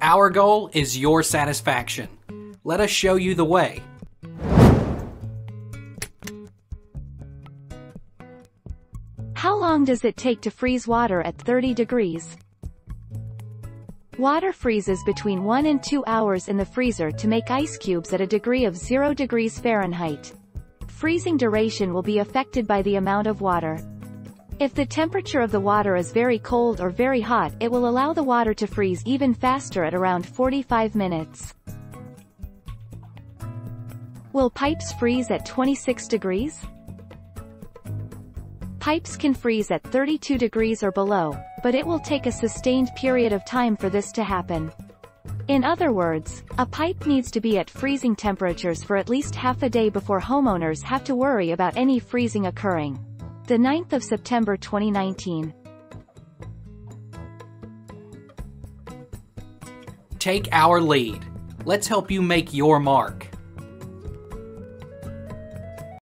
Our goal is your satisfaction. Let us show you the way. How long does it take to freeze water at 30 degrees? Water freezes between 1 and 2 hours in the freezer to make ice cubes at a degree of 0 degrees Fahrenheit. Freezing duration will be affected by the amount of water. If the temperature of the water is very cold or very hot it will allow the water to freeze even faster at around 45 minutes. Will pipes freeze at 26 degrees? Pipes can freeze at 32 degrees or below, but it will take a sustained period of time for this to happen. In other words, a pipe needs to be at freezing temperatures for at least half a day before homeowners have to worry about any freezing occurring. The 9th of September 2019. Take our lead. Let's help you make your mark.